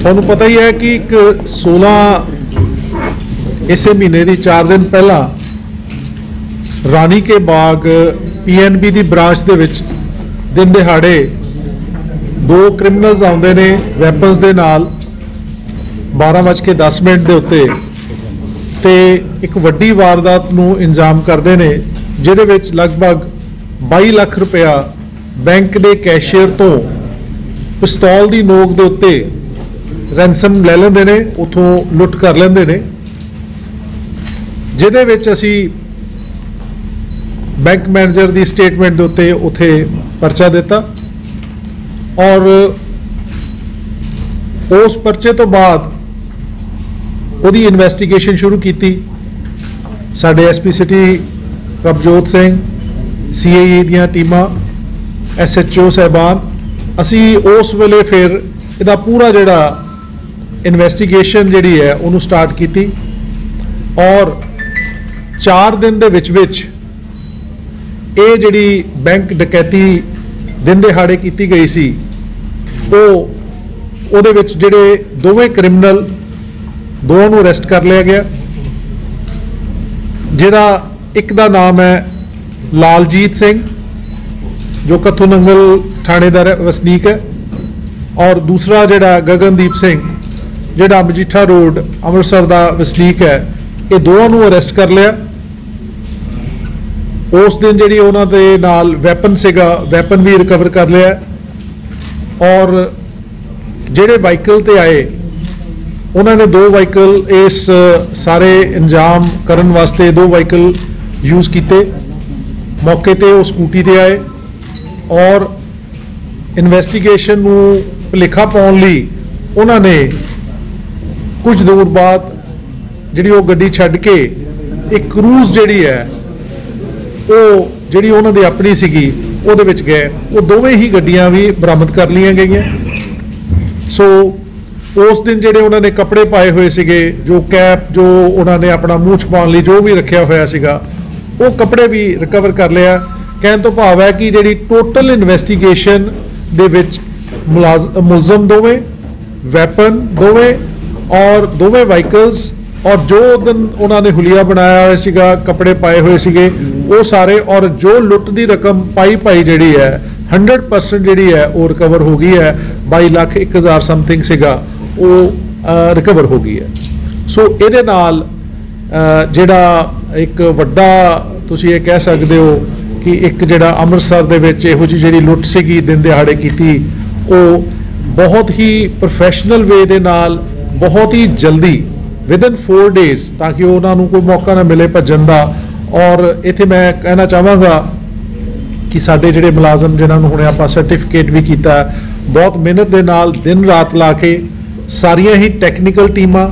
ਤੁਹਾਨੂੰ ਪਤਾ ਹੀ ਹੈ ਕਿ ਇੱਕ 16 ਇਸੇ ਮਹੀਨੇ ਦੀ 4 ਦਿਨ ਪਹਿਲਾਂ ਰਾਣੀ ਕੇ ਬਾਗ ਪੀਐਨਬੀ ਦੀ ਬ੍ਰਾਂਚ ਦੇ ਵਿੱਚ ਦਿਨ ਦਿਹਾੜੇ ਦੋ ਕ੍ਰਿਮੀਨਲਸ ਆਉਂਦੇ ਨੇ ਵੈਪਨਸ ਦੇ ਨਾਲ 12:10 ਮਿੰਟ ਦੇ ਉੱਤੇ ਤੇ ਇੱਕ ਵੱਡੀ ਵਾਰਦਾਤ ਨੂੰ ਇੰਜਾਮ ਕਰਦੇ ਨੇ, ਜਿਹਦੇ ਵਿੱਚ ਲਗਭਗ 22 ਲੱਖ ਰੁਪਇਆ ਬੈਂਕ ਦੇ ਕੈਸ਼ੀਅਰ ਤੋਂ ਪਿਸਤੌਲ ਦੀ ਨੋਕ ਦੇ ਉੱਤੇ ਰੈਂਸਮ ਲੈ ਲੈਂਦੇ ਨੇ, ਉਥੋਂ ਲੁੱਟ ਕਰ ਲੈਂਦੇ ਨੇ। ਜਿਹਦੇ ਵਿੱਚ ਅਸੀਂ ਬੈਂਕ ਮੈਨੇਜਰ ਦੀ ਸਟੇਟਮੈਂਟ ਦੇ ਉੱਤੇ ਉਥੇ ਪਰਚਾ ਦਿੱਤਾ ਔਰ ਉਸ ਪਰਚੇ ਤੋਂ ਬਾਅਦ ਉਹਦੀ ਇਨਵੈਸਟੀਗੇਸ਼ਨ ਸ਼ੁਰੂ ਕੀਤੀ। ਸਾਡੇ SP city Prabhjot Singh CIA ਦੀਆਂ ਟੀਮਾਂ ਐਸਐਚਓ ਸਹਿਬਾਨ ਅਸੀਂ ਉਸ ਵੇਲੇ ਫਿਰ ਇਹਦਾ ਪੂਰਾ ਜਿਹੜਾ ਇਨਵੈਸਟੀਗੇਸ਼ਨ ਜਿਹੜੀ ਹੈ ਉਹਨੂੰ ਸਟਾਰਟ ਕੀਤੀ ਔਰ 4 ਦਿਨ ਦੇ ਵਿੱਚ ਵਿੱਚ ਇਹ ਜਿਹੜੀ ਬੈਂਕ ਡਕੈਤੀ ਦਿਨ ਦਿਹਾੜੇ ਕੀਤੀ ਗਈ ਸੀ, ਉਹ ਉਹਦੇ ਵਿੱਚ ਜਿਹੜੇ ਦੋਵੇਂ ਕ੍ਰਿਮੀਨਲ ਦੋਵਾਂ ਨੂੰ ਅਰੈਸਟ ਕਰ ਲਿਆ ਗਿਆ। ਜਿਹਦਾ ਇੱਕ ਦਾ ਨਾਮ ਹੈ ਲਾਲਜੀਤ ਸਿੰਘ ਜੋ ਕੱਥੂ ਨੰਗਲ ਥਾਣੇ ਦਾ ਰਹਿ- ਵਸਨੀਕ ਹੈ। ਔਰ ਦੂਸਰਾ ਜਿਹੜਾ ਗਗਨਦੀਪ ਸਿੰਘ, ਜਿਹੜਾ ਮਜੀਠਾ ਰੋਡ, ਅੰਮ੍ਰਿਤਸਰ ਦਾ ਵਸਨੀਕ ਹੈ, ਇਹ ਦੋਵਾਂ ਨੂੰ ਅਰੈਸਟ ਕਰ ਲਿਆ। ਉਸ ਦਿਨ ਜਿਹੜੀ ਉਹਨਾਂ ਦੇ ਨਾਲ ਵੈਪਨ ਸੀਗਾ, ਵੈਪਨ ਵੀ ਰਿਕਵਰ ਕਰ ਲਿਆ। ਔਰ ਜਿਹੜੇ ਵਾਹੀਕਲ ਤੇ ਆਏ, ਉਹਨਾਂ ਨੇ ਦੋ ਵਾਹੀਕਲ ਇਸ ਸਾਰੇ ਇੰਜਾਮ ਕਰਨ ਵਾਸਤੇ ਦੋ ਵਾਹੀਕਲ ਯੂਜ਼ ਕੀਤੇ। ਮੌਕੇ ਤੇ ਉਹ ਸਕੂਟੀ ਤੇ ਆਏ। ਔਰ ਇਨਵੈਸਟੀਗੇਸ਼ਨ ਨੂੰ ਭੁਲੇਖਾ ਪਾਉਣ ਲਈ ਉਹਨਾਂ ਨੇ ਕੁਝ ਦੂਰ ਬਾਅਦ ਜਿਹੜੀ ਉਹ ਗੱਡੀ ਛੱਡ ਕੇ ਇੱਕ ਕਰੂਜ਼ ਜਿਹੜੀ ਹੈ, ਉਹ ਜਿਹੜੀ ਉਹਨਾਂ ਦੀ ਆਪਣੀ ਸੀਗੀ, ਉਹਦੇ ਵਿੱਚ ਗਏ। ਉਹ ਦੋਵੇਂ ਹੀ ਗੱਡੀਆਂ ਵੀ ਬਰਾਮਦ ਕਰ ਲਈਆਂ ਗਈਆਂ। ਸੋ ਉਸ ਦਿਨ ਜਿਹੜੇ ਉਹਨਾਂ ਨੇ ਕੱਪੜੇ ਪਾਏ ਹੋਏ ਸੀਗੇ, ਜੋ ਕੈਪ, ਜੋ ਉਹਨਾਂ ਨੇ ਆਪਣਾ ਮੂੰਹ ਛੁਪਾਉਣ ਲਈ ਜੋ ਵੀ ਰੱਖਿਆ ਹੋਇਆ ਸੀਗਾ, ਉਹ ਕੱਪੜੇ ਵੀ ਰਿਕਵਰ ਕਰ ਲਿਆ। ਕਹਿਣ ਤੋਂ ਭਾਵ ਹੈ ਕਿ ਜਿਹੜੀ ਟੋਟਲ ਇਨਵੈਸਟੀਗੇਸ਼ਨ ਦੇ ਵਿੱਚ ਮੁਲਾਜ਼- ਮੁਲਜ਼ਮ ਦੋਵੇਂ ਵੈਪਨ ਦੋਵੇਂ ਔਰ ਦੋਵੇਂ ਵਾਹੀਕਲਸ ਔਰ ਜੋ ਉਹ ਦਿਨ ਉਹਨਾਂ ਨੇ ਹੁਲੀਆ ਬਣਾਇਆ ਹੋਇਆ ਸੀਗਾ, ਕੱਪੜੇ ਪਾਏ ਹੋਏ ਸੀਗੇ, ਉਹ ਸਾਰੇ ਔਰ ਜੋ ਲੁੱਟ ਦੀ ਰਕਮ ਪਾਈ ਪਾਈ ਜਿਹੜੀ ਹੈ 100% ਜਿਹੜੀ ਹੈ, ਉਹ ਰਿਕਵਰ ਹੋ ਗਈ ਹੈ 22 ਲੱਖ 1000 ਸਮਥਿੰਗ ਸੀਗਾ, ਉਹ ਰਿਕਵਰ ਹੋ ਗਈ ਹੈ। ਸੋ ਇਹਦੇ ਨਾਲ ਜਿਹੜਾ ਇੱਕ ਵੱਡਾ ਤੁਸੀਂ ਇਹ ਕਹਿ ਸਕਦੇ ਹੋ ਕਿ ਇੱਕ ਜਿਹੜਾ ਅੰਮ੍ਰਿਤਸਰ ਦੇ ਵਿੱਚ ਇਹੋ ਜਿਹੀ ਜਿਹੜੀ ਲੁੱਟ ਸੀਗੀ, ਦਿਨ ਦਿਹਾੜੇ ਕੀਤੀ, ਉਹ ਬਹੁਤ ਹੀ ਪ੍ਰੋਫੈਸ਼ਨਲ ਵੇ ਦੇ ਨਾਲ, ਬਹੁਤ ਹੀ ਜਲਦੀ ਵਿਦਨ 4 ਡੇਜ਼ ਤਾਂ ਕਿ ਉਹਨਾਂ ਨੂੰ ਕੋਈ ਮੌਕਾ ਨਾ ਮਿਲੇ ਭੱਜਣ ਦਾ। ਔਰ ਇੱਥੇ ਮੈਂ ਕਹਿਣਾ ਚਾਹਾਂਗਾ ਕਿ ਸਾਡੇ ਜਿਹੜੇ ਮੁਲਾਜ਼ਮ ਜਿਨ੍ਹਾਂ ਨੂੰ ਹੁਣੇ ਆਪਾਂ ਸਰਟੀਫਿਕੇਟ ਵੀ ਕੀਤਾ, ਬਹੁਤ ਮਿਹਨਤ ਦੇ ਨਾਲ ਦਿਨ ਰਾਤ ਲਾ ਕੇ ਸਾਰੀਆਂ ਹੀ ਟੈਕਨੀਕਲ ਟੀਮਾਂ,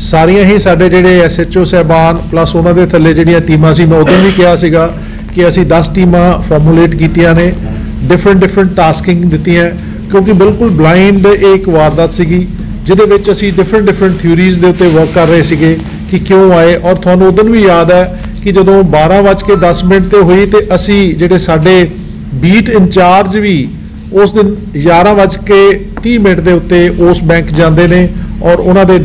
ਸਾਰੀਆਂ ਹੀ ਸਾਡੇ ਜਿਹੜੇ ਐਸਐਚਓ ਸਹਿਬਾਨ ਪਲੱਸ ਉਹਨਾਂ ਦੇ ਥੱਲੇ ਜਿਹੜੀਆਂ ਟੀਮਾਂ ਸੀ, ਮੈਂ ਉਦੋਂ ਵੀ ਕਿਹਾ ਸੀਗਾ ਕਿ ਅਸੀਂ 10 ਟੀਮਾਂ ਫਾਰਮੂਲੇਟ ਕੀਤੀਆਂ ਨੇ ਡਿਫਰੈਂਟ ਡਿਫਰੈਂਟ ਟਾਸਕਿੰਗ ਦਿੱਤੀਆਂ, ਕਿਉਂਕਿ ਬਿਲਕੁਲ ਬਲਾਈਂਡ ਇੱਕ ਵਾਰਦਾਤ ਸੀਗੀ, ਜਿਹਦੇ ਵਿੱਚ ਅਸੀਂ ਡਿਫਰੈਂਟ ਡਿਫਰੈਂਟ ਥਿਊਰੀਜ਼ ਦੇ ਉੱਤੇ ਵਰਕ ਕਰ ਰਹੇ ਸੀਗੇ ਕਿ ਕਿਉਂ ਆਏ, ਔਰ ਤੁਹਾਨੂੰ ਉਦੋਂ ਵੀ ਯਾਦ ਹੈ ਕਿ ਜਦੋਂ 12:10 ਮਿੰਟ ਤੇ ਹੋਈ ਤੇ ਅਸੀਂ ਜਿਹੜੇ ਸਾਡੇ ਬੀਟ ਇੰਚਾਰਜ ਵੀ, ਉਸ ਦਿਨ 11:30 ਮਿੰਟ ਦੇ ਉੱਤੇ ਉਸ ਬੈਂਕ ਜਾਂਦੇ ਨੇ, ਔਰ ਉਹਨਾਂ ਦੇ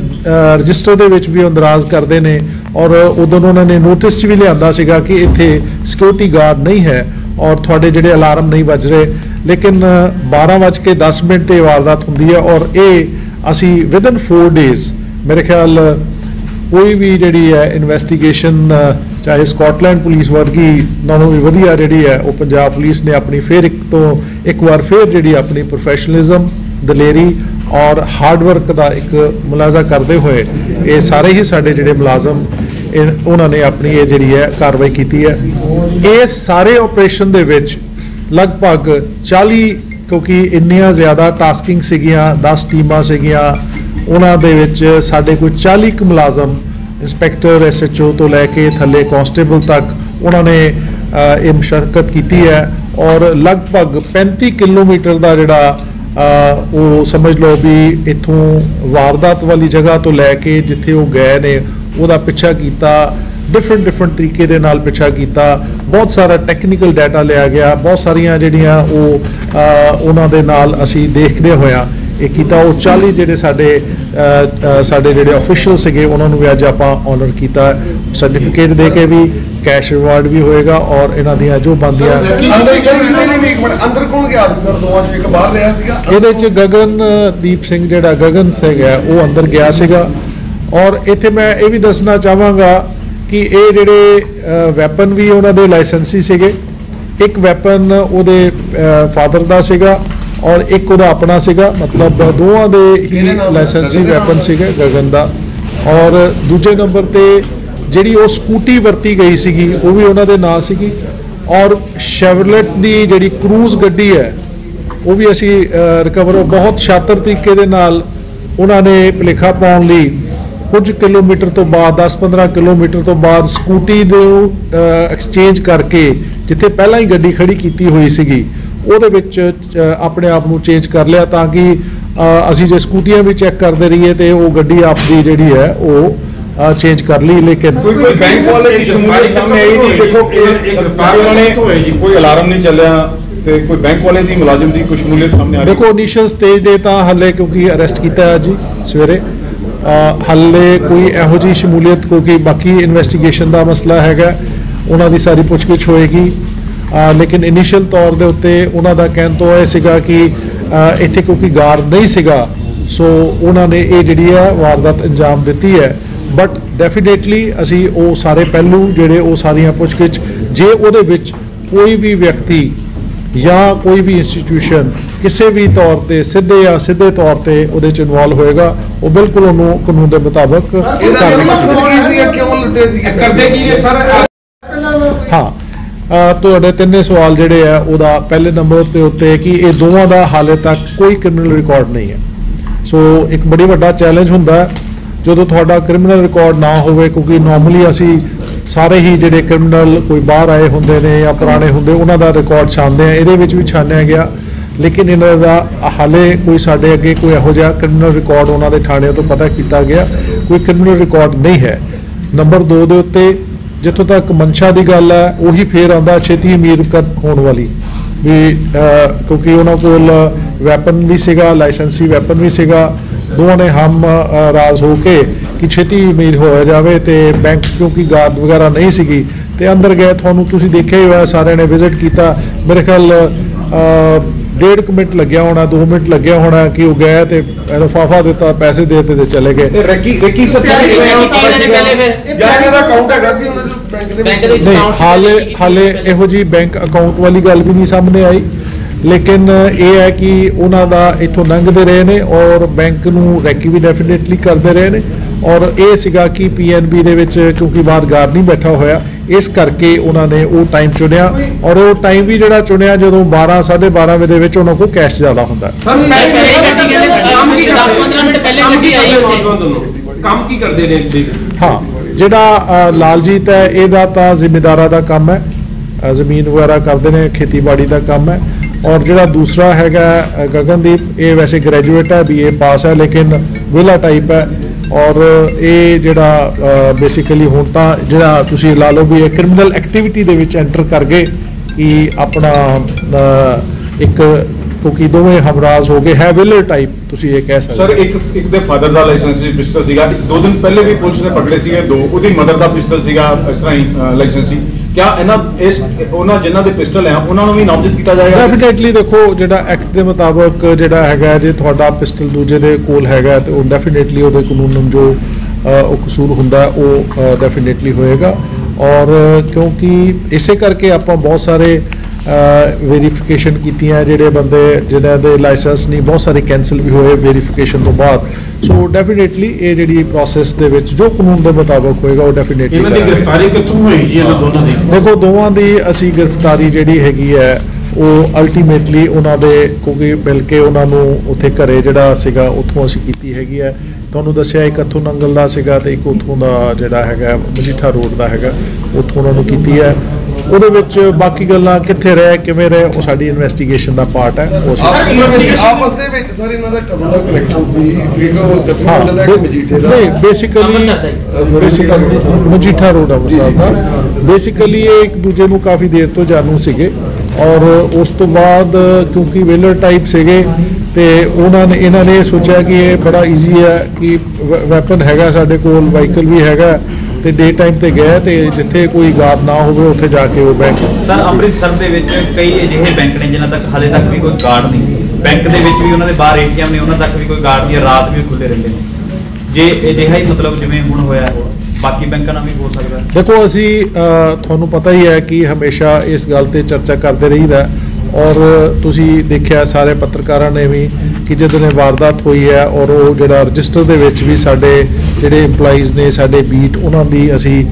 ਰਜਿਸਟਰ ਦੇ ਵਿੱਚ ਵੀ ਉਹ ਇੰਦਰਾਜ਼ ਕਰਦੇ ਨੇ ਔਰ ਉਦੋਂ ਉਹਨਾਂ ਨੇ ਨੋਟਿਸ 'ਚ ਵੀ ਲਿਆਂਦਾ ਸੀਗਾ ਕਿ ਇੱਥੇ ਸਿਕਿਉਰਿਟੀ ਗਾਰਡ ਨਹੀਂ ਹੈ ਔਰ ਤੁਹਾਡੇ ਜਿਹੜੇ ਅਲਾਰਮ ਨਹੀਂ ਵੱਜ ਰਹੇ। ਲੇਕਿਨ 12:10 ਮਿੰਟ ਤੇ ਵਾਰਦਾਤ ਹੁੰਦੀ ਹੈ ਔਰ ਇਹ ਅਸੀਂ ਵਿਦਨ 4 ਡੇਜ਼ ਮੇਰੇ ਖਿਆਲ, ਕੋਈ ਵੀ ਜਿਹੜੀ ਹੈ ਇਨਵੈਸਟੀਗੇਸ਼ਨ ਚਾਹੇ ਸਕਾਟਲੈਂਡ ਪੁਲਿਸ ਵਰਗੀ ਨਾਲੋਂ ਵੀ ਵਧੀਆ ਜਿਹੜੀ ਹੈ, ਉਹ ਪੰਜਾਬ ਪੁਲਿਸ ਨੇ ਆਪਣੀ ਫੇਰ ਇੱਕ ਤੋਂ ਇੱਕ ਵਾਰ ਫੇਰ ਜਿਹੜੀ ਆਪਣੀ ਪ੍ਰੋਫੈਸ਼ਨਲਿਜ਼ਮ ਦਲੇਰੀ ਔਰ ਹਾਰਡ ਵਰਕ ਦਾ ਇੱਕ ਮੁਲਾਜ਼ਾ ਕਰਦੇ ਹੋਏ ਇਹ ਸਾਰੇ ਹੀ ਸਾਡੇ ਜਿਹੜੇ ਮੁਲਾਜ਼ਮ, ਇਹ- ਉਹਨਾਂ ਨੇ ਆਪਣੀ ਇਹ ਜਿਹੜੀ ਹੈ ਕਾਰਵਾਈ ਕੀਤੀ ਹੈ। ਇਹ ਸਾਰੇ ਆਪਰੇਸ਼ਨ ਦੇ ਵਿੱਚ ਲਗਭਗ 40 ਕਿਉਂਕਿ ਇੰਨੀਆਂ ਜ਼ਿਆਦਾ ਟਾਸਕਿੰਗ ਸੀਗੀਆਂ 10 ਟੀਮਾਂ ਸੀਗੀਆਂ, ਉਹਨਾਂ ਦੇ ਵਿੱਚ ਸਾਡੇ ਕੋਈ 40 ਕੁ ਮੁਲਾਜ਼ਮ ਇੰਸਪੈਕਟਰ, ਐਸਐਚਓ ਤੋਂ ਲੈ ਕੇ ਥੱਲੇ ਕਾਂਸਟੇਬਲ ਤੱਕ ਉਹਨਾਂ ਨੇ ਇਹ ਮੁਸ਼ਕਲ ਕੀਤੀ ਹੈ। ਔਰ ਲਗਭਗ 35 ਕਿਲੋਮੀਟਰ ਦਾ ਜਿਹੜਾ ਉਹ ਸਮਝ ਲਓ ਵੀ ਇੱਥੋਂ ਵਾਰਦਾਤ ਵਾਲੀ ਜਗ੍ਹਾ ਤੋਂ ਲੈ ਕੇ ਜਿੱਥੇ ਉਹ ਗਏ ਨੇ, ਉਹਦਾ ਪਿੱਛਾ ਕੀਤਾ ਡਿਫਰੈਂਟ ਡਿਫਰੈਂਟ ਤਰੀਕੇ ਦੇ ਨਾਲ ਪਿੱਛਾ ਕੀਤਾ। ਬਹੁਤ ਸਾਰਾ ਟੈਕਨੀਕਲ ਡਾਟਾ ਲਿਆ ਗਿਆ, ਬਹੁਤ ਸਾਰੀਆਂ ਜਿਹੜੀਆਂ ਉਹ ਉਹਨਾਂ ਦੇ ਨਾਲ ਅਸੀਂ ਦੇਖਦੇ ਹੋਇਆ ਇਹ ਕੀਤਾ। ਉਹ 40 ਜਿਹੜੇ ਸਾਡੇ ਸਾਡੇ ਜਿਹੜੇ ਅਫੀਸ਼ੀਅਲ ਸੀਗੇ, ਉਹਨਾਂ ਨੂੰ ਵੀ ਅੱਜ ਆਪਾਂ ਆਨਰ ਕੀਤਾ। ਸਰਟੀਫਿਕੇਟ ਦੇ ਕੇ ਵੀ ਕੈਸ਼ ਰਿਵਾਰਡ ਵੀ ਹੋਏਗਾ ਔਰ ਇਹਨਾਂ ਦੀਆਂ ਜੋ ਬੰਦੀਆਂ ਅੰਦਰ ਅੰਦਰ ਕੌਣ ਗਿਆ ਸੀ ਸਰ? ਦੋਵਾਂ ਚੋਂ ਇੱਕ ਬਾਹਰ ਰਿਹਾ ਸੀਗਾ। ਇਹਦੇ ਚ ਗਗਨਦੀਪ ਸਿੰਘ ਜਿਹੜਾ ਗਗਨ ਸਿੰਘ ਹੈ ਉਹ ਅੰਦਰ ਗਿਆ ਸੀਗਾ। ਔਰ ਇੱਥੇ ਮੈਂ ਇਹ ਵੀ ਦੱਸਣਾ ਚਾਹਾਂਗਾ ਕਿ ਇਹ ਜਿਹੜੇ ਵੈਪਨ ਵੀ ਉਹਨਾਂ ਦੇ ਲਾਇਸੈਂਸੀ ਸੀਗੇ। ਇੱਕ ਵੈਪਨ ਉਹਦੇ ਫਾਦਰ ਦਾ ਸੀਗਾ ਔਰ ਇੱਕ ਉਹਦਾ ਆਪਣਾ ਸੀਗਾ। ਮਤਲਬ ਦੋਵਾਂ ਦੇ ਹੀ? ਲਾਇਸੈਂਸੀ ਗਗਨ ਵੈਪਨ? ਸੀਗੇ ਗਗਨ ਦਾ। ਔਰ ਦੂਜੇ ਨੰਬਰ ਤੇ ਜਿਹੜੀ ਉਹ ਸਕੂਟੀ ਵਰਤੀ ਗਈ ਸੀਗੀ, ਉਹ ਵੀ ਉਹਨਾਂ ਦੇ ਨਾਂ ਸੀਗੀ। ਔਰ ਸ਼ੈਵਰਲੇਟ ਦੀ ਜਿਹੜੀ ਕਰੂਜ਼ ਗੱਡੀ ਹੈ, ਉਹ ਵੀ ਅਸੀਂ ਰਿਕਵਰ ਬਹੁਤ ਸ਼ਾਤਰ ਤਰੀਕੇ ਦੇ ਨਾਲ ਉਹਨਾਂ ਨੇ ਭੁਲੇਖਾ ਪਾਉਣ ਲਈ ਕੁਝ ਕਿਲੋਮੀਟਰ ਤੋਂ ਬਾਅਦ 10-15 ਕਿਲੋਮੀਟਰ ਤੋਂ ਬਾਅਦ ਸਕੂਟੀ ਦੇ ਐਕਸਚੇਂਜ ਕਰਕੇ ਜਿੱਥੇ ਪਹਿਲਾਂ ਹੀ ਗੱਡੀ ਖੜੀ ਕੀਤੀ ਹੋਈ ਸੀਗੀ, ਉਹਦੇ ਵਿੱਚ ਆਪਣੇ ਆਪ ਨੂੰ ਚੇਂਜ ਕਰ ਲਿਆ ਤਾਂ ਕਿ ਅਸੀਂ ਜੇ ਸਕੂਟੀਆਂ ਵੀ ਚੈੱਕ ਕਰਦੇ ਰਹੀਏ ਤੇ ਉਹ ਗੱਡੀ ਆਪਦੀ ਜਿਹੜੀ ਹੈ, ਉਹ ਚੇਂਜ ਕਰ ਲਈ ਲੇਕਿਨ ਕੋਈ ਕੋਈ ਬੈਂਕ ਵਾਲੇ ਦੀ ਸ਼ਮੂਲੀਅਤ ਸਾਹਮਣੇ ਆਈ ਨਹੀਂ ਦੇਖੋ ਉਹਨਾਂ ਨੇ ਕੋਈ ਅਲਾਰਮ ਨਹੀਂ ਚੱਲਿਆ ਤੇ ਕੋਈ ਬੈਂਕ ਵਾਲੇ ਦੀ ਮੁਲਾਜ਼ਮ ਦੀ ਕੋਈ ਸ਼ਮੂਲੀਅਤ ਸਾਹਮਣੇ ਆ ਰਹੀ ਦੇਖੋ ਇਨੀਸ਼ੀਅਲ ਸਟੇਜ ਦੇ ਤਾਂ ਹੱਲੇ ਕਿਉਂਕਿ ਅਰੈਸਟ ਕੀਤਾ ਹੈ ਜੀ ਸਵੇਰੇ। ਹੱਲੇ ਕੋਈ ਇਹੋ ਜੀ ਸ਼ਮੂਲੀਅਤ ਕਿਉਂਕਿ ਬਾਕੀ ਇਨਵੈਸਟੀਗੇਸ਼ਨ ਦਾ ਮਸਲਾ ਹੈਗਾ ਉਹਨਾਂ ਦੀ ਸਾਰੀ ਪੁੱਛਗਿੱਛ ਹੋਏਗੀ। ਲੇਕਿਨ ਇਨੀਸ਼ੀਅਲ ਤੌਰ ਦੇ ਉੱਤੇ ਉਹਨਾਂ ਦਾ ਕਹਿਣ ਤੋਂ ਇਹ ਸੀਗਾ ਕਿ ਇੱਥੇ ਕਿਉਂਕਿ ਗਾਰਡ ਨਹੀਂ ਸੀਗਾ ਸੋ ਉਹਨਾਂ ਨੇ ਇਹ ਜਿਹੜੀ ਹੈ ਵਾਰਦਾਤ ਅੰਜਾਮ ਦਿੱਤੀ ਹੈ। ਬਟ ਡੈਫੀਨੇਟਲੀ ਅਸੀਂ ਉਹ ਸਾਰੇ ਪਹਿਲੂ ਜਿਹੜੇ ਉਹ ਸਾਰੀਆਂ ਪੁੱਛਗਿੱਛ ਜੇ ਉਹਦੇ ਵਿੱਚ ਕੋਈ ਵੀ ਵਿਅਕਤੀ ਜਾਂ ਕੋਈ ਵੀ ਇੰਸਟੀਟਿਊਸ਼ਨ ਕਿਸੇ ਵੀ ਤੌਰ ਤੇ ਸਿੱਧੇ ਜਾਂ ਸਿੱਧੇ ਤੌਰ ਤੇ ਉਹਦੇ ਚ ਇਨਵੋਲ ਹੋਏਗਾ ਉਹ ਬਿਲਕੁਲ ਉਹਨੂੰ ਕਾਨੂੰਨ ਦੇ ਮੁਤਾਬਕ ਹਾਂ। ਤੁਹਾਡੇ ਤਿੰਨੇ ਸਵਾਲ ਜਿਹੜੇ ਆ ਉਹਦਾ ਪਹਿਲੇ ਨੰਬਰ ਤੇ ਉੱਤੇ ਕਿ ਇਹ ਦੋਵਾਂ ਦਾ ਹਾਲੇ ਤੱਕ ਕੋਈ ਕ੍ਰਿਮੀਨਲ ਰਿਕਾਰਡ ਨਹੀਂ ਹੈ। ਸੋ ਇੱਕ ਬੜੀ ਵੱਡਾ ਚੈਲੰਜ ਹੁੰਦਾ ਹੈ। ਜਦੋਂ ਤੁਹਾਡਾ ਕ੍ਰਿਮੀਨਲ ਰਿਕਾਰਡ ਨਾ ਹੋਵੇ, ਕਿਉਂਕਿ ਨਾਰਮਲੀ ਅਸੀਂ ਸਾਰੇ ਹੀ ਜਿਹੜੇ ਕ੍ਰਿਮੀਨਲ ਕੋਈ ਬਾਹਰ ਆਏ ਹੁੰਦੇ ਨੇ ਜਾਂ ਪੁਰਾਣੇ ਹੁੰਦੇ, ਉਹਨਾਂ ਦਾ ਰਿਕਾਰਡ ਛਾਣਦੇ ਆ ਇਹਦੇ ਵਿੱਚ ਵੀ ਛਾਣਿਆ ਗਿਆ। ਲੇਕਿਨ ਇਹਨਾਂ ਦਾ ਹਾਲੇ ਕੋਈ ਸਾਡੇ ਅੱਗੇ ਕੋਈ ਇਹੋ ਜਿਹਾ ਕ੍ਰਿਮੀਨਲ ਰਿਕਾਰਡ ਉਹਨਾਂ ਦੇ ਥਾਣਿਆਂ ਤੋਂ ਪਤਾ ਕੀਤਾ ਗਿਆ, ਕੋਈ ਕ੍ਰਿਮੀਨਲ ਰਿਕਾਰਡ ਨਹੀਂ ਹੈ। ਨੰਬਰ 2 ਦੇ ਉੱਤੇ, ਜਿੱਥੋਂ ਤੱਕ ਮਨਸ਼ਾ ਦੀ ਗੱਲ ਹੈ, ਉਹੀ ਫੇਰ ਆਉਂਦਾ ਛੇਤੀ ਅਮੀਰ ਕਰ ਹੋਣ ਵਾਲੀ। ਵੀ ਕਿਉਂਕਿ ਉਹਨਾਂ ਕੋਲ ਵੈਪਨ ਵੀ ਸੀਗਾ ਲਾਇਸੈਂਸੀ ਵੈਪਨ ਵੀ ਸੀਗਾ ਦੋਵਾਂ ਨੇ ਹਮ ਰਾਜ਼ ਹੋ ਕੇ ਕਿ ਛੇਤੀ ਅਮੀਰ ਹੋਇਆ ਜਾਵੇ ਤੇ ਬੈਂਕ ਕਿਉਂਕਿ ਗਾਰਡ ਵਗੈਰਾ ਨਹੀਂ ਸੀਗੀ ਤੇ ਅੰਦਰ ਗਏ ਤੁਹਾਨੂੰ ਤੁਸੀਂ ਦੇਖਿਆ ਹੀ ਹੋਇਆ ਸਾਰਿਆਂ ਨੇ ਵਿਜ਼ਿਟ ਕੀਤਾ। ਮੇਰੇ ਖਿਆਲ ਡੇਢ ਕੁ ਮਿੰਟ ਲੱਗਿਆ ਹੋਣਾ 2 ਮਿੰਟ ਲੱਗਿਆ ਹੋਣਾ ਕਿ ਉਹ ਗਏ ਤੇ ਲਿਫਾਫਾ ਦਿੱਤਾ ਪੈਸੇ ਦੇ ਦਿੱਤੇ ਤੇ ਚਲੇ ਗਏ। ਤੇ ਰੈਕੀ ਰੈਕੀ ਸਰ ਤਿਆਰੀ ਕੀਤੀ ਇਹਨਾਂ ਨੇ ਪਹਿਲੇ ਫਿਰ। ਜਾਂ ਇਹਨਾਂ ਦਾ ਅਕਾਊਂਟ ਹੈਗਾ ਸੀ ਉਹਨਾਂ ਦੇ ਬੈਂਕ ਦੇ ਬੈਂਕ ਦੇ ਵਿੱਚ ਨਹੀਂ account ਹਾਲੇ ਹਾਲੇ। ਇਹੋ ਜੀ ਬੈਂਕ ਅਕਾਊਂਟ ਵਾਲੀ ਗੱਲ ਵੀ ਨਹੀਂ ਸਾਹਮਣੇ ਆਈ। ਲੇਕਿਨ ਇਹ ਹੈ ਕਿ ਉਹਨਾਂ ਦਾ ਇੱਥੋਂ ਲੰਘਦੇ ਰਹੇ ਨੇ ਔਰ ਬੈਂਕ ਨੂੰ ਰੈਕੀ ਵੀ ਡੈਫੀਨਿਟਲੀ ਕਰਦੇ ਰਹੇ ਨੇ ਔਰ ਇਹ ਸੀਗਾ ਕਿ ਪੀਐਨਬੀ ਦੇ ਵਿੱਚ ਕਿਉਂਕਿ ਬਾਹਰ ਗਾਰਡ ਨਹੀਂ ਬੈਠਾ ਹੋਇਆ ਇਸ ਕਰਕੇ ਉਹਨਾਂ ਨੇ ਉਹ ਟਾਈਮ ਚੁਣਿਆ ਔਰ ਉਹ ਟਾਈਮ ਵੀ ਜਿਹੜਾ ਚੁਣਿਆ ਜਦੋਂ 12 12:30 ਵਜੇ ਦੇ ਵਿੱਚ ਉਹਨਾਂ ਕੋਲ ਕੈਸ਼ ਜ਼ਿਆਦਾ ਹੁੰਦਾ। ਕੰਮ ਕੀ 10-15 ਮਿੰਟ ਪਹਿਲੇ ਗੱਡੀ ਆਈ ਉੱਥੇ। ਕੰਮ ਕੀ ਕਰਦੇ ਨੇ ਹਾਂ ਜਿਹੜਾ ਲਾਲਜੀਤ ਹੈ ਇਹਦਾ ਤਾਂ ਜ਼ਿਮੀਦਾਰਾਂ ਦਾ ਕੰਮ ਹੈ ਜ਼ਮੀਨ ਵਗੈਰਾ ਕਰਦੇ ਨੇ ਖੇਤੀਬਾੜੀ ਦਾ ਕੰਮ ਹੈ। ਔਰ ਜਿਹੜਾ ਦੂਸਰਾ ਹੈਗਾ ਗਗਨਦੀਪ ਇਹ ਵੈਸੇ ਗ੍ਰੈਜੂਏਟ ਹੈ ਬੀਏ ਪਾਸ ਹੈ ਲੇਕਿਨ ਵਿਲਾ ਟਾਈਪ ਹੈ ਔਰ ਇਹ ਜਿਹੜਾ ਬੇਸਿਕਲੀ ਹੁਣ ਤਾਂ ਜਿਹੜਾ ਤੁਸੀਂ ਲਾ ਲਓ ਵੀ ਇਹ ਕ੍ਰਿਮੀਨਲ ਐਕਟੀਵਿਟੀ ਦੇ ਵਿੱਚ ਐਂਟਰ ਕਰ ਗਏ ਕਿ ਆਪਣਾ ਇੱਕ ਕਿਉਂਕਿ ਦੋਵੇਂ ਹਮਰਾਜ਼ ਹੋ ਗਏ ਹੈ ਵਿਲਰ ਟਾਈਪ ਤੁਸੀਂ ਇਹ ਕਹਿ ਸਕਦੇ ਸਰ। ਇੱਕ ਇੱਕ ਦੇ ਫਾਦਰ ਦਾ ਲਾਇਸੈਂਸੀ ਪਿਸਟਲ ਸੀਗਾ ਦੋ ਦਿਨ ਪਹਿਲੇ ਵੀ ਪੁਲਿਸ ਨੇ ਪਕੜੇ ਸੀਗੇ ਦੋ ਉਹਦੀ ਮਦਰ ਦਾ ਪਿਸਟਲ ਸੀਗਾ ਇਸ ਤਰ੍ਹਾਂ ਹੀ ਲਾਇਸੈਂਸੀ ਕਿਆ ਇਹਨਾਂ ਇਸ ਉਹਨਾਂ ਜਿਨ੍ਹਾਂ ਦੇ ਪਿਸਟਲ ਹੈ ਉਹਨਾਂ ਨੂੰ ਵੀ ਨਾਮਜ਼ਦ ਕੀਤਾ ਜਾਏਗਾ? ਡੈਫੀਨਿਟਲੀ ਦੇਖੋ, ਜਿਹੜਾ ਐਕਟ ਦੇ ਮੁਤਾਬਕ ਜਿਹੜਾ ਹੈਗਾ ਜੇ ਤੁਹਾਡਾ ਪਿਸਟਲ ਦੂਜੇ ਦੇ ਕੋਲ ਹੈਗਾ, ਤੇ ਉਹ ਡੈਫੀਨਿਟਲੀ ਉਹਦੇ ਕਾਨੂੰਨ ਜੋ ਉਹ ਕਸੂਰ ਹੁੰਦਾ, ਉਹ ਡੈਫੀਨਿਟਲੀ ਹੋਏਗਾ। ਔਰ, ਕਿਉਂਕਿ ਇਸੇ ਕਰਕੇ ਆਪਾਂ ਬਹੁਤ ਸਾਰੇ ਵੈਰੀਫਿਕੇਸ਼ਨ ਕੀਤੀਆਂ ਜਿਹੜੇ ਬੰਦੇ ਜਿਨ੍ਹਾਂ ਦੇ ਲਾਇਸੈਂਸ ਨਹੀਂ ਬਹੁਤ ਸਾਰੇ ਕੈਨਸਲ ਵੀ ਹੋਏ ਵੈਰੀਫਿਕੇਸ਼ਨ ਤੋਂ ਬਾਅਦ। ਸੋ ਡੈਫੀਨਿਟਲੀ ਇਹ ਜਿਹੜੀ ਪ੍ਰੋਸੈਸ ਦੇ ਵਿੱਚ ਜੋ ਕਾਨੂੰਨ ਦੇ ਮੁਤਾਬਕ ਹੋਏਗਾ ਉਹ ਡੈਫੀਨਿਟਲੀ ਇਹਨਾਂ ਦੀ ਗ੍ਰਿਫਤਾਰੀ ਕਿੱਥੋਂ ਹੋਈ ਜੀ ਇਹਨਾਂ ਦੋਨਾਂ ਦੀ? ਦੇਖੋ ਦੋਵਾਂ ਦੀ ਅਸੀਂ ਗ੍ਰਿਫਤਾਰੀ ਜਿਹੜੀ ਹੈਗੀ ਹੈ ਉਹ ਅਲਟੀਮੇਟਲੀ ਉਹਨਾਂ ਦੇ ਕਿਉਂਕਿ ਮਿਲ ਕੇ ਉਹਨਾਂ ਨੂੰ ਉੱਥੇ ਘਰੇ ਜਿਹੜਾ ਸੀਗਾ ਉੱਥੋਂ ਅਸੀਂ ਕੀਤੀ ਹੈਗੀ ਹੈ। ਤੁਹਾਨੂੰ ਦੱਸਿਆ ਇੱਕ ਇੱਥੋਂ ਨੰਗਲ ਦਾ ਸੀਗਾ ਤੇ ਇੱਕ ਉੱਥੋਂ ਦਾ ਜਿਹੜਾ ਹੈਗਾ ਮਜੀਠਾ ਰੋਡ ਦਾ ਹੈਗਾ ਉੱਥੋਂ ਉਹਨਾਂ ਨੂੰ ਕੀਤੀ ਹੈ। ਉਹਦੇ ਵਿੱਚ ਬਾਕੀ ਗੱਲਾਂ ਕਿੱਥੇ ਰਹੇ ਕਿਵੇਂ ਰਹੇ ਉਹ ਸਾਡੀ ਇਨਵੈਸਟੀਗੇਸ਼ਨ ਦਾ ਪਾਰਟ ਹੈ ਉਹ ਅਸੀਂ- ਆਪਸ ਦੇ ਵਿੱਚ ਸਰ ਇਹਨਾਂ ਦਾ ਕਦੋਂ ਦਾ ਕਨੈਕਸ਼ਨ ਸੀ ਇੱਕ ਉਹ ਜਥੇਬੰਦ ਦਾ ਮਜੀਠੇ ਦਾ। ਨਹੀਂ basically. Basically Majitha road Amritsar ਦਾ। ਬੇਸਿਕਲੀ ਇਹ ਇੱਕ ਦੂਜੇ ਨੂੰ ਕਾਫੀ ਦੇਰ ਤੋਂ ਜਾਣੂ ਸੀਗੇ ਔਰ ਉਸ ਤੋਂ ਬਾਅਦ ਕਿਉਂਕਿ ਵੇਲਰ ਟਾਈਪ ਸੀਗੇ ਤੇ ਉਹਨਾਂ ਨੇ ਇਹਨਾਂ ਨੇ ਇਹ ਸੋਚਿਆ ਕਿ ਇਹ ਬੜਾ ਈਜ਼ੀ ਹੈ ਕਿ ਵੈਪਨ ਹੈਗਾ ਸਾਡੇ ਕੋਲ ਵਾਹੀਕਲ ਵੀ ਹੈਗਾ। ਤੇ ਡੇ ਟਾਈਮ ਤੇ ਗਏ ਤੇ ਜਿੱਥੇ ਕੋਈ ਗਾਰਡ ਨਾ ਹੋਵੇ ਉੱਥੇ ਜਾ ਕੇ ਉਹ ਬੈਂਕ ਸਰ ਅੰਮ੍ਰਿਤਸਰ ਦੇ ਵਿੱਚ ਕਈ ਅਜਿਹੇ ਬੈਂਕ ਨੇ ਜਿਨ੍ਹਾਂ ਤੱਕ ਹਾਲੇ ਤੱਕ ਵੀ ਕੋਈ ਗਾਰਡ ਨਹੀਂ। ਬੈਂਕ ਦੇ ਵਿੱਚ ਵੀ ਉਹਨਾਂ ਦੇ ਬਾਹਰ ਏਟੀਐਮ ਨੇ ਉਹਨਾਂ ਤੱਕ ਵੀ ਕੋਈ ਗਾਰਡ ਨਹੀਂ ਰਾਤ ਵੀ ਖੁੱਲੇ ਰਹਿੰਦੇ ਨੇ। ਜੇ ਅਜਿਹਾ ਹੀ ਮਤਲਬ ਜਿਵੇਂ ਹੁਣ ਹੋਇਆ ਬਾਕੀ ਬੈਂਕਾਂ ਨਾਲ ਵੀ ਹੋ ਸਕਦਾ। ਦੇਖੋ ਅਸੀਂ ਤੁਹਾਨੂੰ ਪਤਾ ਹੀ ਹੈ ਕਿ ਹਮੇਸ਼ਾ ਇਸ ਗੱਲ ਤੇ ਚਰਚਾ ਕਰਦੇ ਰਹੀਦਾ ਹੈ। ਔਰ ਤੁਸੀਂ ਦੇਖਿਆ ਸਾਰੇ ਪੱਤਰਕਾਰਾਂ ਨੇ ਵੀ ਕਿ ਜਦੋਂ ਇਹ ਵਾਰਦਾਤ ਹੋਈ ਹੈ ਔਰ ਉਹ ਜਿਹੜਾ ਰਜਿਸਟਰ ਦੇ ਵਿੱਚ ਵੀ ਸਾਡੇ ਜਿਹੜੇ EMPLOYEES ਨੇ, ਸਾਡੇ ਬੀਟ ਉਹਨਾਂ ਦੀ ਅਸੀਂ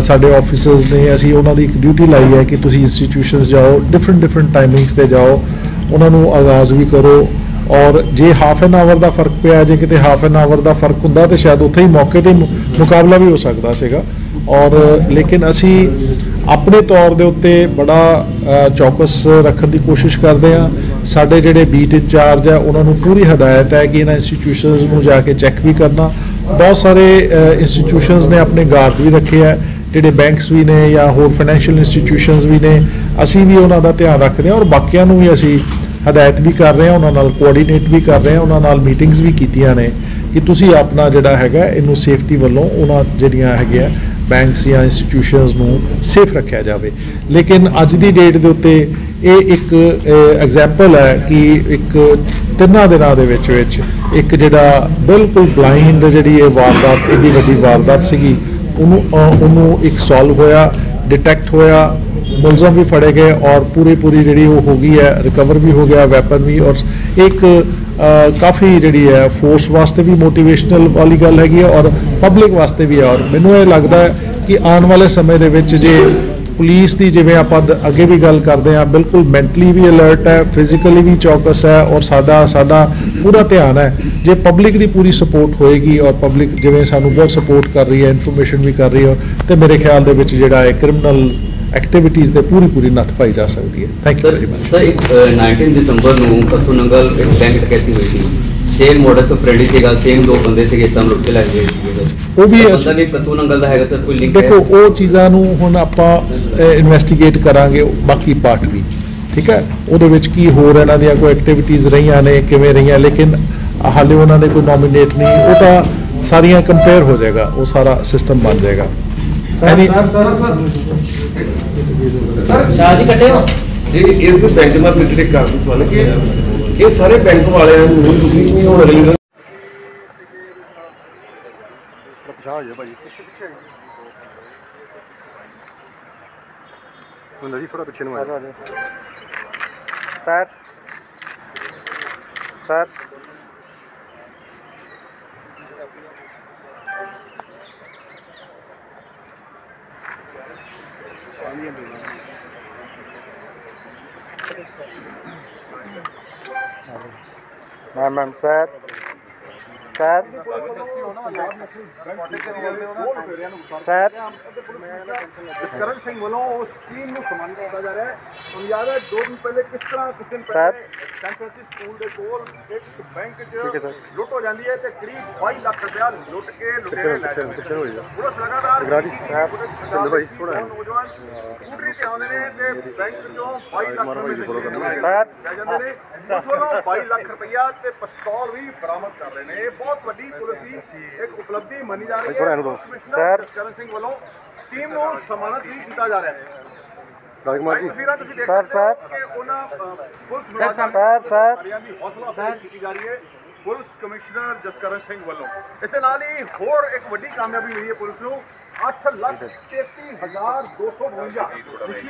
ਸਾਡੇ ਆਫੀਸਰਸ ਨੇ ਅਸੀਂ ਉਹਨਾਂ ਦੀ ਇੱਕ ਡਿਊਟੀ ਲਾਈ ਹੈ ਕਿ ਤੁਸੀਂ ਇੰਸਟੀਟਿਊਸ਼ਨਸ ਜਾਓ ਡਿਫਰੈਂਟ ਡਿਫਰੈਂਟ ਟਾਈਮਿੰਗਸ ਤੇ ਜਾਓ, ਉਹਨਾਂ ਨੂੰ ਆਗਾਜ਼ ਵੀ ਕਰੋ। ਔਰ ਜੇ ਹਾਫ ਐਨ ਆਵਰ ਦਾ ਫ਼ਰਕ ਪਿਆ, ਜੇ ਕਿਤੇ ਹਾਫ ਐਨ ਆਵਰ ਦਾ ਫ਼ਰਕ ਹੁੰਦਾ, ਤੇ ਸ਼ਾਇਦ ਉੱਥੇ ਹੀ ਮੌਕੇ ਤੇ ਮੁਕਾਬਲਾ ਵੀ ਹੋ ਸਕਦਾ ਸੀਗਾ। ਔਰ ਲੇਕਿਨ ਅਸੀਂ ਆਪਣੇ ਤੌਰ ਦੇ ਉੱਤੇ ਬੜਾ ਚੌਕਸ ਰੱਖਣ ਦੀ ਕੋਸ਼ਿਸ਼ ਕਰਦੇ ਆ ਸਾਡੇ ਜਿਹੜੇ ਬੀਟ ਇੰਚਾਰਜ ਆ, ਉਹਨਾਂ ਨੂੰ ਪੂਰੀ ਹਦਾਇਤ ਹੈ ਕਿ ਇਹਨਾਂ ਇੰਸਟੀਟਿਊਸ਼ਨਸ ਨੂੰ ਜਾ ਕੇ ਚੈੱਕ ਵੀ ਕਰਨਾ। ਬਹੁਤ ਸਾਰੇ ਇੰਸਟੀਟਿਊਸ਼ਨਸ ਨੇ ਆਪਣੇ ਗਾਰਡ ਵੀ ਰੱਖੇ ਆ, ਜਿਹੜੇ ਬੈਂਕਸ ਵੀ ਨੇ ਜਾਂ ਹੋਰ ਫਾਈਨੈਂਸ਼ੀਅਲ ਇੰਸਟੀਟਿਊਸ਼ਨਸ ਵੀ ਨੇ, ਅਸੀਂ ਵੀ ਉਹਨਾਂ ਦਾ ਧਿਆਨ ਰੱਖਦੇ ਹਾਂ ਔਰ ਬਾਕੀਆਂ ਨੂੰ ਵੀ ਅਸੀਂ ਹਦਾਇਤ ਵੀ ਕਰ ਰਹੇ ਹਾਂ, ਉਹਨਾਂ ਨਾਲ ਕੋਆਰਡੀਨੇਟ ਵੀ ਕਰ ਰਹੇ ਹਾਂ, ਉਹਨਾਂ ਨਾਲ ਮੀਟਿੰਗਸ ਵੀ ਕੀਤੀਆਂ ਨੇ ਕਿ ਤੁਸੀਂ ਆਪਣਾ ਜਿਹੜਾ ਹੈਗਾ, ਇਹਨੂੰ ਸੇਫਟੀ ਵੱਲੋਂ ਉਹਨਾਂ ਜਿਹੜੀਆਂ ਹੈਗੀਆਂ ਬੈਂਕਸ ਜਾਂ ਇੰਸਟੀਟਿਊਸ਼ਨਸ ਨੂੰ ਸੇਫ ਰੱਖਿਆ ਜਾਵੇ। ਲੇਕਿਨ ਅੱਜ ਦੀ ਡੇਟ ਦੇ ਉੱਤੇ ਇਹ ਇੱਕ ਐਗਜ਼ਾਮਪਲ ਹੈ ਕਿ ਇੱਕ ਤਿੰਨਾਂ ਦਿਨਾਂ ਦੇ ਵਿੱਚ ਵਿੱਚ ਇੱਕ ਜਿਹੜਾ ਬਿਲਕੁਲ ਬਲਾਈਂਡ ਜਿਹੜੀ ਇਹ ਵਾਰਦਾਤ, ਇੰਨੀ ਵੱਡੀ ਵਾਰਦਾਤ ਸੀਗੀ, ਉਹਨੂੰ ਉਹਨੂੰ ਇੱਕ ਸੋਲਵ ਹੋਇਆ ਡਿਟੈਕਟ ਹੋਇਆ, ਮੁਲਜ਼ਮ ਵੀ ਫੜੇ ਗਏ ਔਰ ਪੂਰੀ ਪੂਰੀ ਜਿਹੜੀ ਉਹ ਹੋ ਗਈ ਹੈ ਰਿਕਵਰ ਵੀ ਹੋ ਗਿਆ ਵੈਪਨ ਵੀ ਔਰ ਇੱਕ ਕਾਫੀ ਜਿਹੜੀ ਹੈ ਫੋਰਸ ਵਾਸਤੇ ਵੀ ਮੋਟੀਵੇਸ਼ਨਲ ਵਾਲੀ ਗੱਲ ਹੈਗੀ ਹੈ ਔਰ ਪਬਲਿਕ ਵਾਸਤੇ ਵੀ ਹੈ। ਔਰ ਮੈਨੂੰ ਇਹ ਲੱਗਦਾ ਹੈ ਕਿ ਆਉਣ ਵਾਲੇ ਸਮੇਂ ਦੇ ਵਿੱਚ ਜੇ ਪੁਲਿਸ ਦੀ ਜਿਵੇਂ ਆਪਾਂ ਅੱਗੇ ਵੀ ਗੱਲ ਕਰਦੇ ਹਾਂ, ਬਿਲਕੁਲ ਮੈਂਟਲੀ ਵੀ ਅਲਰਟ ਹੈ ਫਿਜ਼ੀਕਲੀ ਵੀ ਚੌਕਸ ਹੈ ਔਰ ਸਾਡਾ ਸਾਡਾ ਪੂਰਾ ਧਿਆਨ ਹੈ। ਜੇ ਪਬਲਿਕ ਦੀ ਪੂਰੀ ਸਪੋਰਟ ਹੋਏਗੀ ਔਰ ਪਬਲਿਕ ਜਿਵੇਂ ਸਾਨੂੰ ਬਹੁਤ ਸਪੋਰਟ ਕਰ ਰਹੀ ਹੈ ਇਨਫੋਰਮੇਸ਼ਨ ਵੀ ਕਰ ਰਹੀ ਹੈ, ਤੇ ਮੇਰੇ ਖਿਆਲ ਦੇ ਵਿੱਚ ਜਿਹੜਾ ਹੈ ਕ੍ਰਿਮੀਨਲ ਐਕਟੀਵਿਟੀਜ਼ ਦੇ ਪੂਰੀ ਪੂਰੀ ਨੱਥ ਪਾਈ ਜਾ ਸਕਦੀ ਹੈ। Thank you sir very much sir ਇੱਕ ਅ, 19 ਦਸੰਬਰ ਨੂੰ ਕੱਥੂ ਨੰਗਲ ਇੱਕ ਬੈਂਕ ਡਕੈਤੀ ਹੋਈ ਸੀ। ਸੇਮ ਮੋਡਸ ਆਪਰੇਂਡੀ ਸੀਗਾ ਸੇਮ ਦੋ ਬੰਦੇ ਸੀਗੇ ਇਸ ਤਰ੍ਹਾਂ ਲੁੱਟ ਕੇ ਲੈ ਗਏ ਸੀਗੇ ਸਰ ਉਹ ਵੀ ਬੰਦਾ ਅਸੀਂ- ਵੀ ਕੱਥੂ ਨੰਗਲ ਦਾ ਹੈਗਾ ਸਰ ਕੋਈ ਲਿੰਕ ਦੇਖੋ ਉਹ ਚੀਜ਼ਾਂ ਨੂੰ ਹੁਣ ਆਪਾਂ ਇਨਵੈਸਟੀਗੇਟ ਕਰਾਂਗੇ ਬਾਕੀ ਪਾਰਟ ਵੀ। ਠੀਕ ਹੈ? ਉਹਦੇ ਵਿੱਚ ਕੀ ਹੋਰ ਇਹਨਾਂ ਦੀਆਂ ਕੋਈ ਐਕਟੀਵਿਟੀਜ਼ ਰਹੀਆਂ ਨੇ ਕਿਵੇਂ ਰਹੀਆਂ ਲੇਕਿਨ ਹਾਲੇ ਉਹਨਾਂ ਦੇ ਕੋਈ ਨੋਮੀਨੇਟ ਨਹੀਂ। ਉਹ ਤਾਂ ਸਾਰੀਆਂ ਕੰਪੇਅਰ ਹੋ ਜਾਏਗਾ ਉਹ ਸਾਰਾ ਸਿਸਟਮ ਬਣ ਜਾਏਗਾ। Any- ਸ਼ਾਹ ਜੀ ਕੱਢੇ ਹੋ? ਜੀ ਇਸ ਬੈਂਕ ਨਾਲ ਰਿਲੇਟਡ ਕਰ ਦੀ ਸਵਾਲ ਹੈ ਕਿ ਇਹ ਸਾਰੇ ਬੈਂਕ ਵਾਲਿਆਂ ਨੂੰ ਤੁਸੀਂ ਵੀ ਹੁਣ ਅਗਲੀ ਗੱਲ sir sir ma'am ma'am sir sir Mein Mann fährt. Sir Jaskaran Singh ਵੱਲੋਂ ਉਸ ਸਕੀਮ ਨੂੰ ਸਮਾਨ ਕੀਤਾ ਜਾ ਰਿਹਾ ਹੈ ਤੁਹਾਨੂੰ ਯਾਦ ਹੈ ਦੋ ਦਿਨ ਪਹਿਲੇ ਕਿਸ ਤਰ੍ਹਾਂ ਕੁਝ ਦਿਨ ਸਰ। ਪਹਿਲੇ ਸੈਂਟ ਫ੍ਰਾਂਸਿਸ ਸਕੂਲ ਦੇ ਕੋਲ ਇੱਕ ਬੈਂਕ ਠੀਕ ਹੈ 'ਚ ਸਰ। ਲੁੱਟ ਹੋ ਜਾਂਦੀ ਹੈ ਤੇ ਕਰੀਬ 22 ਲੱਖ ਰੁਪਇਆ ਲੁੱਟ ਕੇ ਲੁਟੇਰੇ ਲੈ ਜਾਂਦੇ ਪਿੱਛੇ ਹੋ ਜਾ ਪੁਲਿਸ ਲਗਾਤਾਰ ਅਗਰਾਜੀ ਸਾਹਿਬ, ਪੁਲਿਸ ਚੰਦਰ ਭਾਈ, ਥੋੜ੍ਹਾ ਉਹ ਨੌਜਵਾਨ ਸਕੂਟਰੀ ਤੇ ਆਉਂਦੇ ਨੇ ਤੇ ਬੈਂਕ ਚੋਂ 22 ਲੱਖ ਰੁਪਏ ਸਰ। ਲੈ ਜਾਂਦੇ ਨੇ ਉਸ ਵੱਲੋਂ 22 ਲੱਖ ਰੁਪਇਆ ਤੇ ਪਿਸਤੌਲ ਵੀ ਬਰਾਮਦ ਕਰ ਰਹੇ ਨੇ ਇਹ ਬਹੁਤ ਵੱਡੀ ਪੁਲਿਸ ਦੀ ਇੱਕ ਉਪਲਬਧੀ ਮੰਨੀ ਜਾ ਰਹੀ ਥੋੜ੍ਹਾ ਹੈ ਇਹਨੂੰ ਦਿਓ। Commissioner sir. ਜਸਕਰਨ ਸਿੰਘ ਵੱਲੋਂ ਟੀਮ ਨੂੰ ਸਨਮਾਨਿਤ ਵੀ ਕੀਤਾ ਜਾ ਰਿਹਾ ਹੈ ਰਾਜਕੁਮਾਰ ਜੀ ਤਸਵੀਰਾਂ ਤੁਸੀਂ ਦੇਖ ਸਰ, ਸਕਦੇ ਹੋ ਸਰ। ਕਿ ਉਹਨਾਂ ਅ, ਪੁਲਿਸ ਸਰ, ਮੁਲਾਜ਼ਮ ਸਰ, ਸਰ। ਅਧਿਕਾਰੀਆਂ ਦੀ ਹੌਸਲਾ ਅਫਜ਼ਾਈ ਕੀਤੀ ਜਾ ਰਹੀ ਹੈ ਪੁਲਿਸ ਕਮਿਸ਼ਨਰ ਜਸਕਰਨ ਸਿੰਘ ਵੱਲੋਂ ਇਸ ਦੇ ਨਾਲ ਹੀ ਹੋਰ ਇੱਕ ਵੱਡੀ ਕਾਮਯਾਬੀ ਹੋਈ ਹੈ ਪੁਲਿਸ ਨੂੰ 8 ਲੱਖ 33252